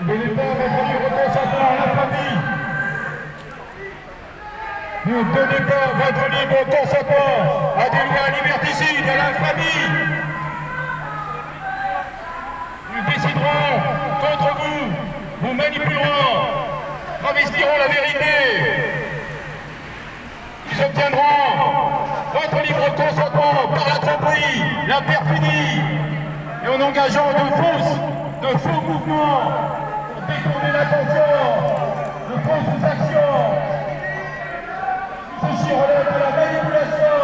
De départ, votre libre consentement à la famille. Nous donnez pas votre libre consentement à des lois liberticides à la famille? Nous déciderons contre vous, vous manipulerons, travestirons la vérité. Nous obtiendrons votre libre consentement par la tromperie, la perfidie, et en engageant de fausses, de faux mouvements détourner l'attention de fausses actions. Ceci relève de la manipulation.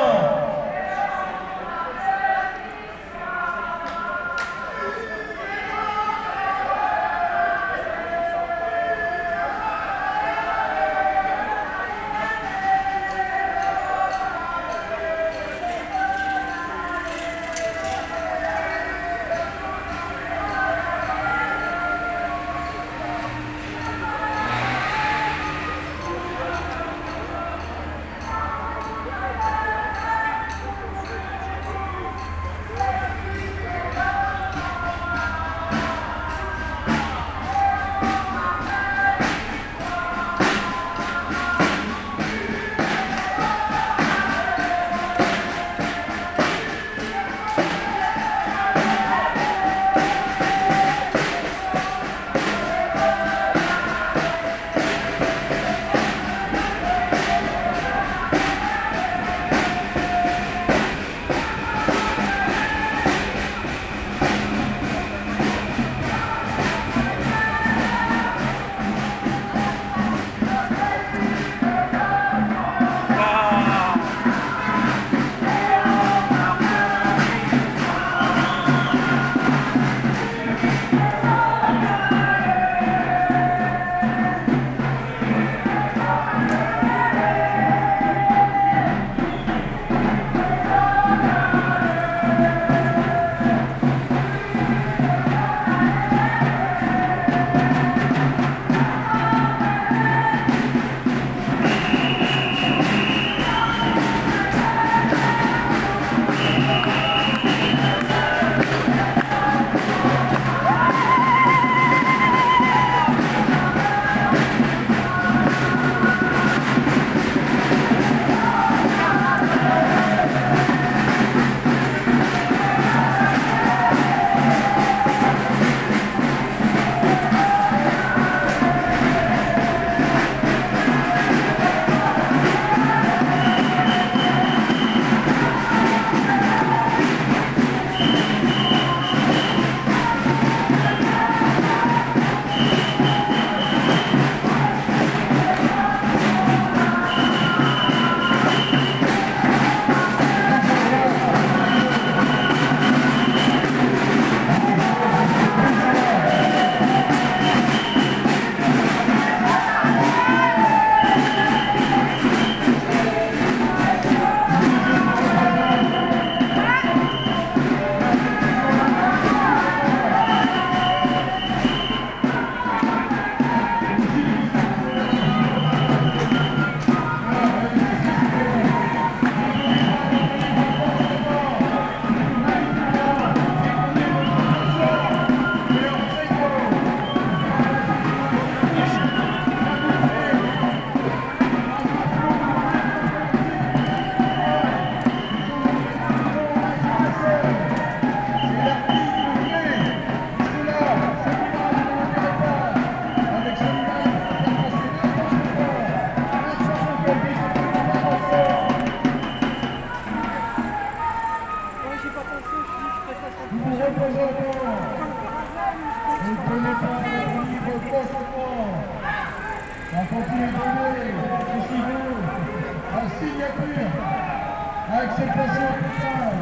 Acceptation totale,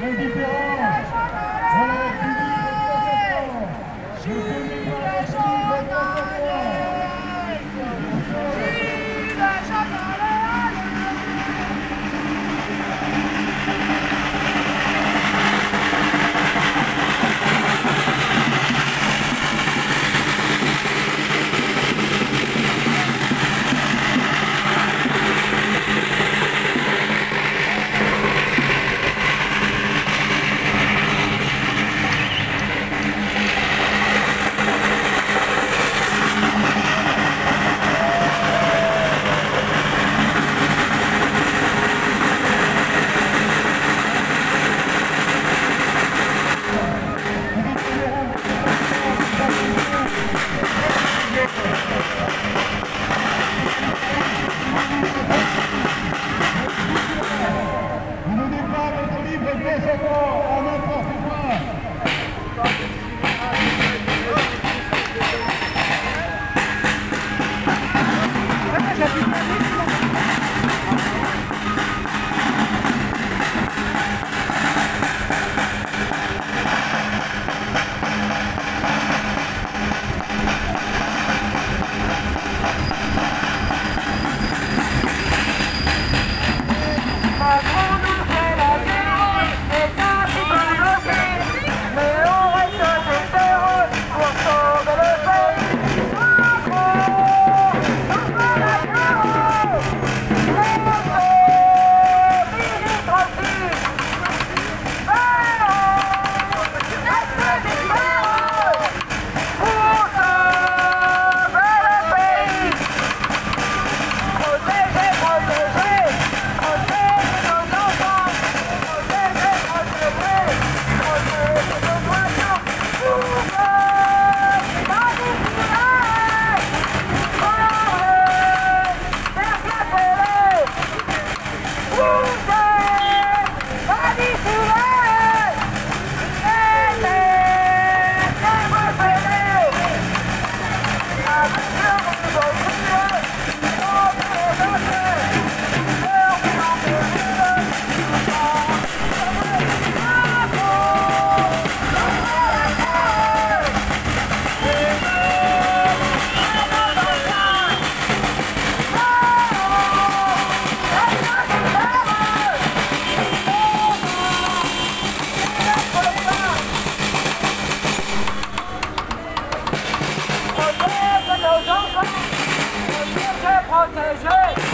la l'indifférence.